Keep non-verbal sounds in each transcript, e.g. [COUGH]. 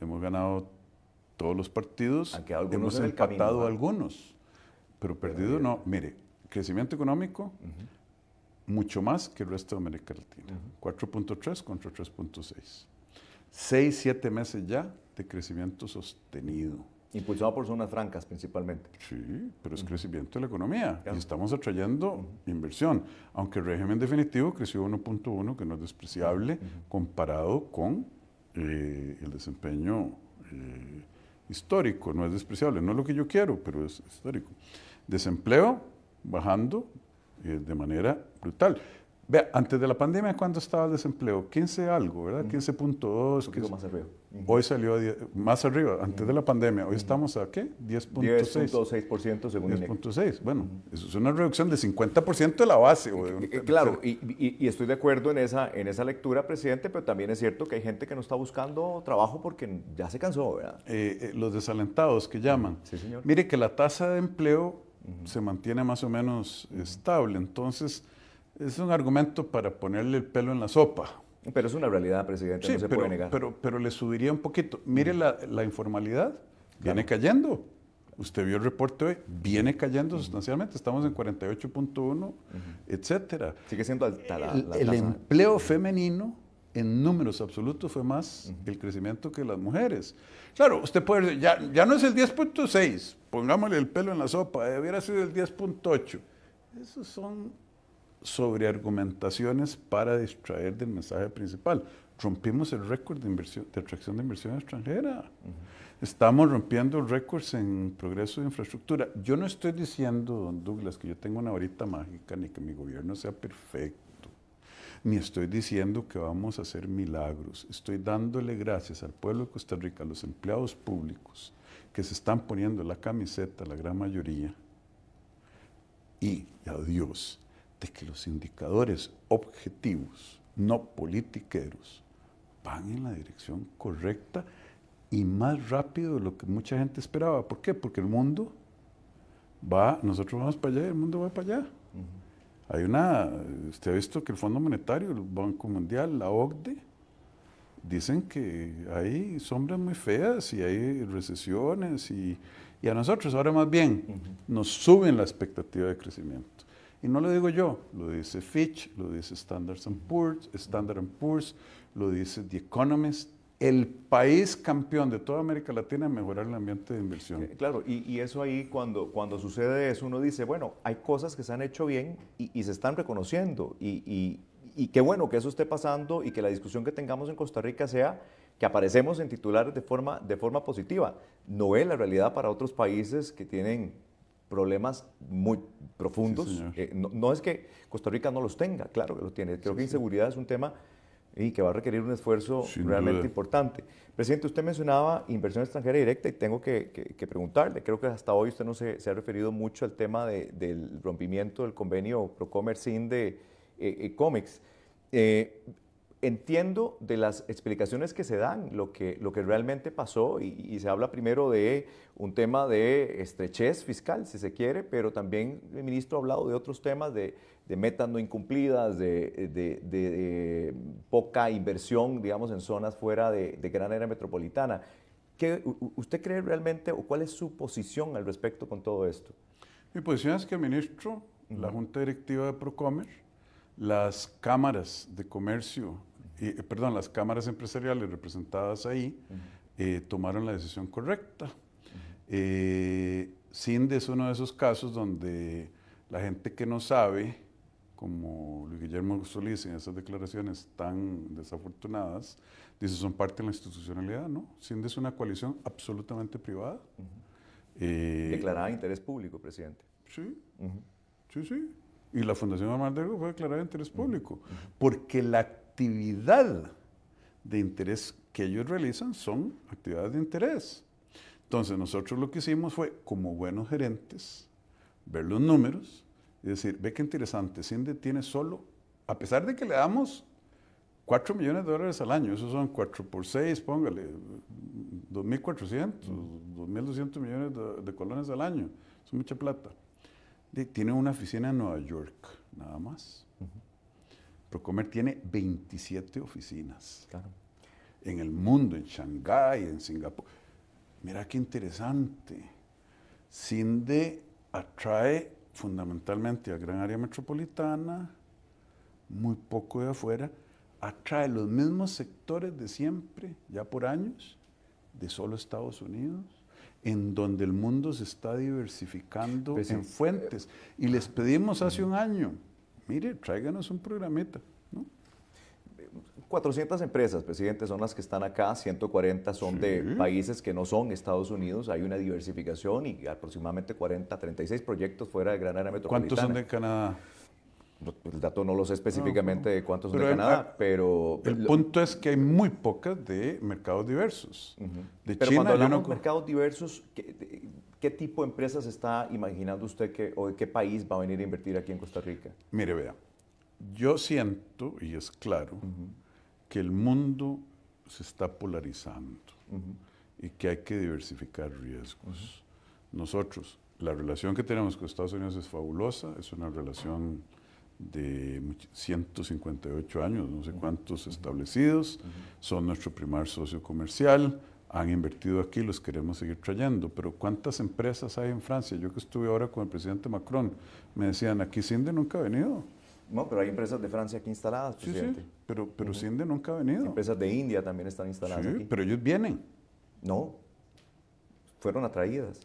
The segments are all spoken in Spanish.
hemos ganado todos los partidos, hemos en el camino, empatado ¿no? algunos, pero perdido no. Mire, crecimiento económico, mucho más que el resto de América Latina. 4.3 contra 3.6. 6, 7 meses ya de crecimiento sostenido. Impulsado por zonas francas principalmente. Sí, pero es crecimiento de la economía Claro. y estamos atrayendo inversión, aunque el régimen definitivo creció 1.1, que no es despreciable comparado con eh, el desempeño eh, histórico, no es despreciable, no es lo que yo quiero, pero es histórico. Desempleo bajando eh, de manera brutal. Vea, antes de la pandemia, ¿cuánto estaba el desempleo? 15 algo, ¿verdad? 15.2. Un poquito 15. más arriba. Hoy salió a 10 más arriba, antes de la pandemia. Hoy estamos a qué? 10.6. 10.6% según INEC. 10.6. Bueno, eso es una reducción de 50% de la base. de Claro, [LAUGHS] y, y- y estoy de acuerdo en esa, en esa lectura, presidente, pero también es cierto que hay gente que no está buscando trabajo porque ya se cansó, ¿verdad? eh, eh, los desalentados que llaman. Sí, señor. Mire que la tasa de empleo se mantiene más o menos estable, entonces es un argumento para ponerle el pelo en la sopa. Pero es una realidad, presidente, Sí, no se pero, puede negar. pero, pero le subiría un poquito. Mire la, la informalidad, viene cayendo. Usted vio el reporte hoy, viene cayendo sustancialmente, estamos en 48.1, etcétera. Sigue siendo alta la, la el empleo femenino en números absolutos fue más el crecimiento que las mujeres. Claro, usted puede decir, ya, ya no es el 10.6, pongámosle el pelo en la sopa, debiera ser el 10.8. Esos son sobreargumentaciones para distraer del mensaje principal. Rompimos el récord de, inversión, de atracción de inversión extranjera. Estamos rompiendo récords en progreso de infraestructura. Yo no estoy diciendo, don Douglas, que yo tenga una varita mágica ni que mi gobierno sea perfecto, ni estoy diciendo que vamos a hacer milagros. Estoy dándole gracias al pueblo de Costa Rica, a los empleados públicos que se están poniendo la camiseta, la gran mayoría, y a Dios de que los indicadores objetivos, no politiqueros, van en la dirección correcta y más rápido de lo que mucha gente esperaba. ¿Por qué? Porque el mundo va, nosotros vamos para allá y el mundo va para allá. Hay una, usted ha visto que el Fondo Monetario, el Banco Mundial, la OCDE, dicen que hay sombras muy feas y hay recesiones y, y a nosotros ahora más bien nos suben la expectativa de crecimiento. Y no lo digo yo, lo dice Fitch, lo dice Standard Poor's, Standard Poor's, lo dice The Economist, el país campeón de toda América Latina en mejorar el ambiente de inversión. Eh, Claro, y, y eso ahí cuando, cuando sucede eso, uno dice, bueno, hay cosas que se han hecho bien y, y se están reconociendo. Y, y- y qué bueno que eso esté pasando y que la discusión que tengamos en Costa Rica sea que aparecemos en titulares de forma, de forma positiva. No es la realidad para otros países que tienen problemas muy profundos. Sí. Eh, no, no es que Costa Rica no los tenga, claro que los tiene. Creo que inseguridad es un tema y que va a requerir un esfuerzo Sin realmente duda. importante. Presidente, usted mencionaba inversión extranjera directa y tengo que, que- que preguntarle, creo que hasta hoy usted no se, se ha referido mucho al tema de- del rompimiento del convenio Procommerce de eh, eh, Comex. Eh, entiendo de las explicaciones que se dan lo que, lo que realmente pasó y, y se habla primero de un tema de estrechez fiscal, si se quiere, pero también el ministro ha hablado de otros temas de, de metas no incumplidas, de, de- de- poca inversión, digamos, en zonas fuera de, gran área metropolitana. ¿Qué, ¿Usted cree realmente o cuál es su posición al respecto con todo esto? Mi posición es que el ministro, la Junta Directiva de Procomer, las cámaras de comercio, eh, perdón, las cámaras empresariales representadas ahí, eh, tomaron la decisión correcta. Eh, Cinde es uno de esos casos donde la gente que no sabe, como Luis Guillermo Solís en esas declaraciones tan desafortunadas, dice son parte de la institucionalidad, ¿no? Cinde es una coalición absolutamente privada. Eh, Declarada de interés público, presidente. Sí, sí, sí. Y la Fundación Amardergo fue declarada de interés público, porque la actividad de interés que ellos realizan son actividades de interés. Entonces nosotros lo que hicimos fue, como buenos gerentes, ver los números y decir, ve qué interesante, Cinde tiene solo, a pesar de que le damos 4 millones de dólares al año, esos son 4 por 6, póngale, 2.400, 2.200 millones de, de colones al año, es mucha plata. Tiene una oficina en Nueva York, nada más. Procomer tiene 27 oficinas. Claro. en el mundo, en Shanghái, en Singapur. Mira qué interesante. CINDE atrae fundamentalmente a gran área metropolitana, muy poco de afuera, atrae los mismos sectores de siempre, ya por años, de solo Estados Unidos, en donde el mundo se está diversificando Pues en fuentes. Y les pedimos hace un año, mire, tráiganos un programita. ¿no? 400 empresas, presidente, son las que están acá, 140 son de países que no son Estados Unidos, hay una diversificación y aproximadamente 40, 36 proyectos fuera de gran área metropolitana. ¿Cuántos son de Canadá? No, El dato no lo sé específicamente de cuántos son de Canadá, pero... El punto es que hay muy pocas de mercados diversos. De Pero China, cuando hablamos de mercados diversos, ¿qué, tipo de empresas está imaginando usted que, o de qué país va a venir a invertir aquí en Costa Rica? Mire, vea, yo siento, y es claro, que el mundo se está polarizando y que hay que diversificar riesgos. Nosotros, la relación que tenemos con Estados Unidos es fabulosa, es una relación de much- 158 años, no sé cuántos establecidos, son nuestro primer socio comercial, han invertido aquí, los queremos seguir trayendo, pero ¿cuántas empresas hay en Francia? Yo que estuve ahora con el presidente Macron, me decían, aquí Cinde nunca ha venido. No, pero hay empresas de Francia aquí instaladas, Sí, sí, presidente. pero, pero Cinde nunca ha venido. Empresas de India también están instaladas Sí, aquí. pero ellos vienen. No, fueron atraídas.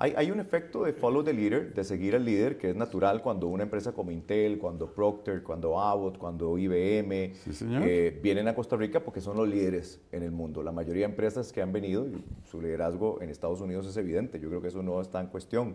Hay, hay un efecto de follow the leader, de seguir al líder, que es natural cuando una empresa como Intel, cuando Procter, cuando Abbott, cuando IBM Sí, eh, vienen a Costa Rica porque son los líderes en el mundo. La mayoría de empresas que han venido, su liderazgo en Estados Unidos es evidente, yo creo que eso no está en cuestión.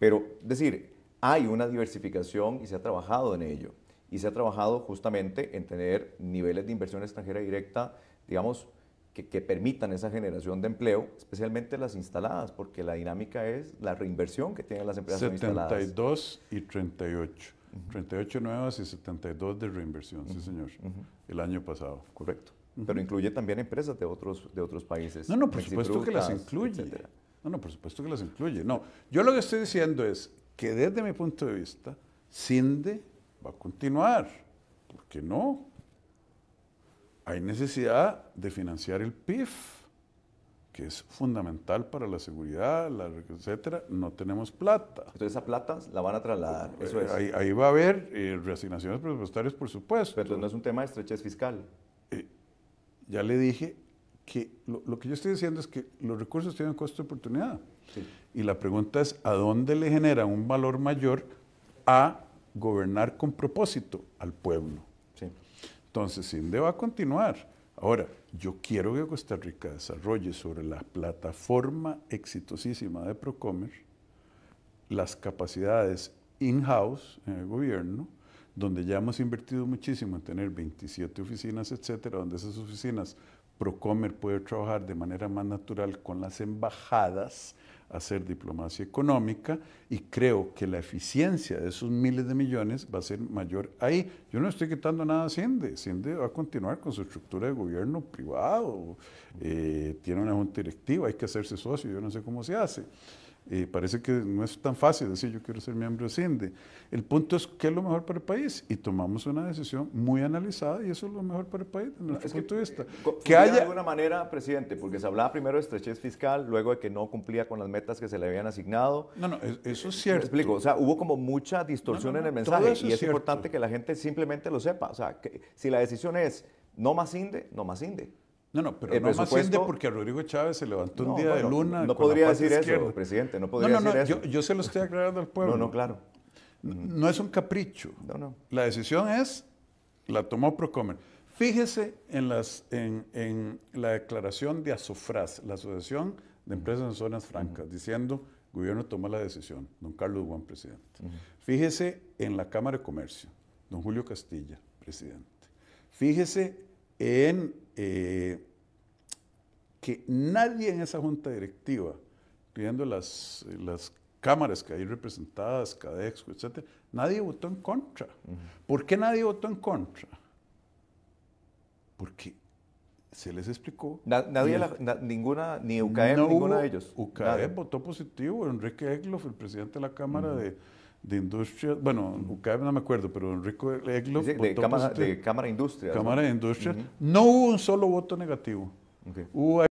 Pero, es decir, hay una diversificación y se ha trabajado en ello. Y se ha trabajado justamente en tener niveles de inversión extranjera directa, digamos, que, que permitan esa generación de empleo, especialmente las instaladas, porque la dinámica es la reinversión que tienen las empresas no instaladas. 72 y 38. 38 nuevas y 72 de reinversión, sí señor, el año pasado. Correcto. Pero incluye también empresas de otros, de otros países. No, no, por supuesto que las incluye. etcétera. No, no, por supuesto que las incluye. No, yo lo que estoy diciendo es que desde mi punto de vista, CINDE va a continuar. ¿Por qué no? Hay necesidad de financiar el PIF, que es fundamental para la seguridad, la, etcétera. No tenemos plata. Entonces esa plata la van a trasladar. Eso es. Ahí, ahí va a haber eh, reasignaciones presupuestarias, por supuesto. Pero entonces no es un tema de estrechez fiscal. ya le dije que lo, lo que yo estoy diciendo es que los recursos tienen costo de oportunidad. Sí. Y la pregunta es, ¿a dónde le genera un valor mayor a gobernar con propósito al pueblo? Entonces, CINDE va a continuar. Ahora, yo quiero que Costa Rica desarrolle sobre la plataforma exitosísima de Procomer las capacidades in-house en el gobierno, donde ya hemos invertido muchísimo en tener 27 oficinas, etcétera, donde esas oficinas Procomer puede trabajar de manera más natural con las embajadas, hacer diplomacia económica y creo que la eficiencia de esos miles de millones va a ser mayor ahí. Yo no estoy quitando nada a Cinde, Cinde va a continuar con su estructura de gobierno privado, eh, tiene una junta directiva, hay que hacerse socio, yo no sé cómo se hace. Eh, parece que no es tan fácil decir yo quiero ser miembro de CINDE. El punto es qué es lo mejor para el país y tomamos una decisión muy analizada y eso es lo mejor para el país desde nuestro Es que, punto de vista. co- Que haya, de alguna manera, presidente, porque se hablaba primero de estrechez fiscal, luego de que no cumplía con las metas que se le habían asignado. no, no, es- eso es Me cierto. explico, o sea, hubo como mucha distorsión No, no, en el mensaje y es es cierto. importante que la gente simplemente lo sepa. O sea, que si la decisión es no más INDE, no más INDE. No, no, pero no más porque a Rodrigo Chávez se levantó un día de luna. No con la podría decir izquierda. eso, presidente, no podría no, no, decir eso. yo, yo se lo estoy aclarando al pueblo. no, no, claro. No es un capricho. No, no. La decisión es, la tomó Procomer. Fíjese en, las, en, en la declaración de ASOFRAS, la Asociación de Empresas en Zonas Francas, diciendo, gobierno tomó la decisión, don Carlos Juan, presidente. Fíjese en la Cámara de Comercio, don Julio Castilla, presidente. Fíjese en eh, que nadie en esa junta directiva, pidiendo las, las cámaras que hay representadas, CADEXCO, etc., nadie votó en contra. ¿Por qué nadie votó en contra? Porque se les explicó. Na- nadie, la- na- ninguna, ni UCAEP, no ninguna de ellos. UCAEP votó positivo. Enrique Egloff, el presidente de la Cámara de, de industria, bueno, UCAB no me acuerdo, pero Enrico Eglo de, votó cámara, de Cámara Industria. Cámara de Industria, no hubo un solo voto negativo. Ok. Hubo